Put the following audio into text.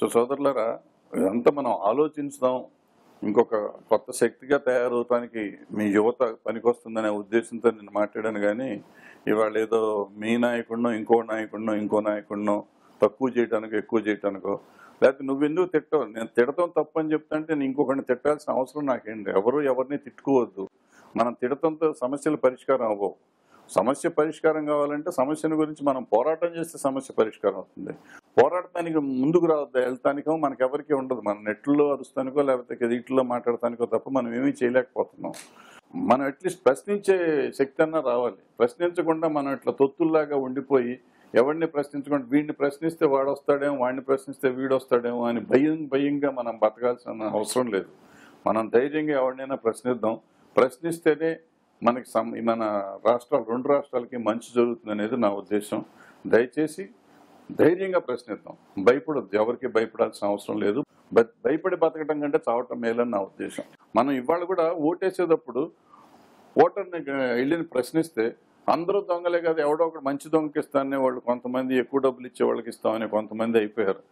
So సోదరులరా ఇదంతా మనం ఆలోచించుదాం. ఇంకొక కొత్త శక్తిగా తయారవటానికి మీ యువత పనికొస్తుందనే ఉద్దేశంతో నేను మాట్లాడాను కానీ ఇవాళ ఏదో మీ నాయకుడినో ఇంకో నాయకుడినో ఇంకో నాయకుడినో తక్కువ చేయటానికో ఎక్కువ చేయటానికో లేకపోతే నువ్వెందుకు తిట్టవు? నేను తిడతాం తప్పు అని చెప్తాంటే నేను ఇంకొకరిని తిట్టాల్సిన అవసరం నాకేంటి ఎవరు ఎవరిని తిట్టుకోవద్దు. మనం తిడతంతో సమస్యలు పరిష్కారం అవ్వవు. సమస్య పరిష్కారం కావాలంటే సమస్యను గురించి మనం పోరాటం చేస్తే సమస్య పరిష్కారం అవుతుంది. పోరాడటానికి ముందుకు రావద్దు వెళ్తానికో మనకి ఉండదు. మన నెట్లో అరుస్తానికో లేకపోతే వీటిలో మాట్లాడటానికో తప్ప మనం ఏమీ చేయలేకపోతున్నాం. మనం అట్లీస్ట్ ప్రశ్నించే శక్తి అన్నా రావాలి. ప్రశ్నించకుండా మనం ఇట్లా తొత్తుల్లాగా ఉండిపోయి ఎవరిని ప్రశ్నించకుండా వీడిని ప్రశ్నిస్తే వాడు వస్తాడేమో వాడిని ప్రశ్నిస్తే వీడు వస్తాడేమో అని భయం భయంగా మనం బతకాల్సిన అవసరం లేదు. మనం ధైర్యంగా ఎవరినైనా ప్రశ్నిద్దాం. ప్రశ్నిస్తేనే మనకి సం మన రాష్ట్రాలు రెండు రాష్ట్రాలకి మంచి జరుగుతుంది అనేది నా ఉద్దేశం. దయచేసి ధైర్యంగా ప్రశ్నిద్దాం. భయపడొద్దు. ఎవరికి భయపడాల్సిన అవసరం లేదు. భయపడి బతకడం కంటే చావటం మేలని నా ఉద్దేశం. మనం ఇవాళ కూడా ఓటేసేటప్పుడు ఓటర్ని వెళ్ళిని ప్రశ్నిస్తే అందరూ దొంగలే కదా ఎవడో ఒకటి మంచి దొంగకి ఇస్తానే వాళ్ళు కొంతమంది ఎక్కువ డబ్బులు ఇచ్చే వాళ్ళకి ఇస్తామని కొంతమంది అయిపోయారు.